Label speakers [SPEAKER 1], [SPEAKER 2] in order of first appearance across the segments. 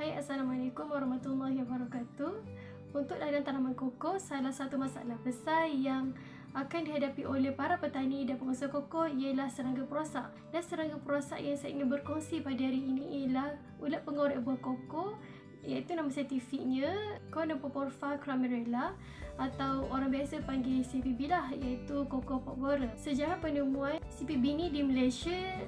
[SPEAKER 1] Hai Assalamualaikum warahmatullahi wabarakatuh Untuk ladang tanaman koko, salah satu masalah besar yang akan dihadapi oleh para petani dan pengusaha koko ialah serangga perosak. Dan serangga perosak yang saya ingin berkongsi pada hari ini ialah ulat pengorek buah koko iaitu nama saintifiknya Cornopoporpha cramerella atau orang biasa panggil CPB lah iaitu Coco pot borer. Sejarah penemuan CPB ni di Malaysia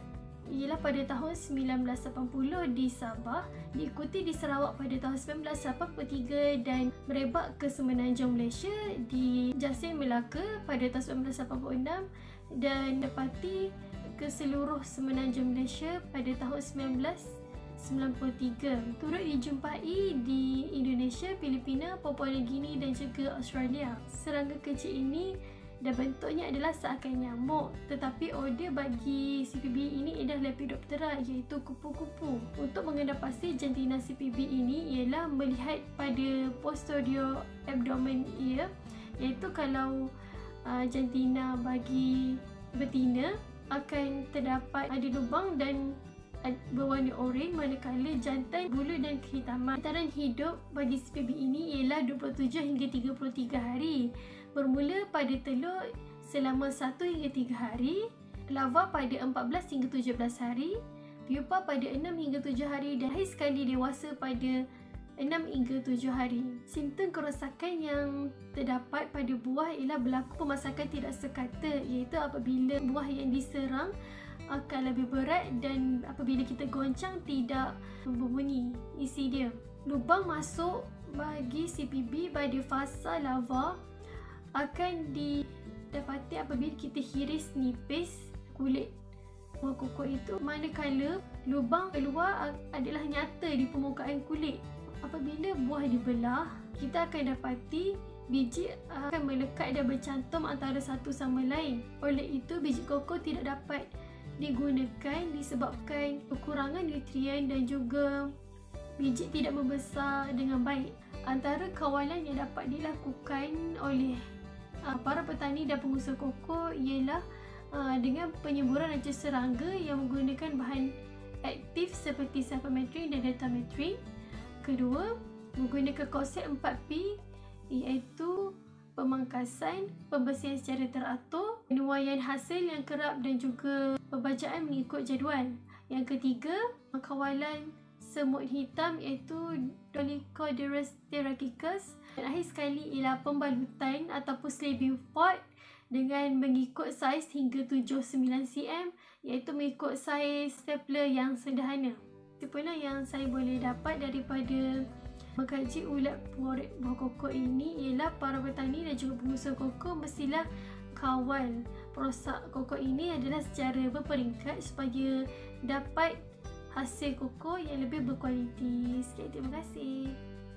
[SPEAKER 1] ialah pada tahun 1980 di Sabah, diikuti di Sarawak pada tahun 1983 dan merebak ke Semenanjung Malaysia di Jasin Melaka pada tahun 1986 dan dapati ke seluruh Semenanjung Malaysia pada tahun 1993. Turut dijumpai di Indonesia, Filipina, Papua New Guinea dan juga Australia. Serangga kecil ini dan bentuknya adalah seakan nyamuk. Tetapi order bagi CPB ini adalah Lepidoptera iaitu kupu-kupu. Untuk mengenal pasti jantina CPB ini ialah melihat pada posterior abdomen ia iaitu kalau uh, jantina bagi betina akan terdapat ada lubang dan berwarna oranye manakala jantan bulu dan kehitaman. Antaran hidup bagi CPB ini ialah 27 hingga 33 hari. Bermula pada telur selama 1 hingga 3 hari, larva pada 14 hingga 17 hari, pupa pada 6 hingga 7 hari dan akhir sekali dewasa pada 6 hingga 7 hari. Simptom kerosakan yang terdapat pada buah ialah berlaku pemasakan tidak sekata iaitu apabila buah yang diserang akan lebih berat dan apabila kita goncang tidak berbunyi isi dia. Lubang masuk bagi CPB pada fasa lava akan didapati apabila kita hiris nipis kulit buah koko itu manakala lubang keluar adalah nyata di permukaan kulit. Apabila buah dibelah, kita akan dapati biji akan melekat dan bercantum antara satu sama lain. Oleh itu, biji koko tidak dapat digunakan disebabkan kekurangan nutrien dan juga biji tidak membesar dengan baik. Antara kawalan yang dapat dilakukan oleh uh, para petani dan pengusaha koko ialah uh, dengan penyemburan ranca serangga yang menggunakan bahan aktif seperti sulfametrin dan detametrin. Kedua, menggunakan konsep 4P iaitu pemangkasan, pembersihan secara teratur, penuaian hasil yang kerap dan juga pembacaan mengikut jadual. Yang ketiga, kawalan semut hitam iaitu Dolichoderus terracicus. Dan akhir sekali ialah pembalutan ataupun slabbing pot dengan mengikut saiz hingga 7-9 cm iaitu mengikut saiz stapler yang sederhana. Itu pula yang saya boleh dapat daripada mengkaji ulat buah, buah koko ini ialah para petani dan juga pengusaha koko mestilah kawal perosak koko ini adalah secara berperingkat supaya dapat hasil koko yang lebih berkualiti. Sekian terima kasih.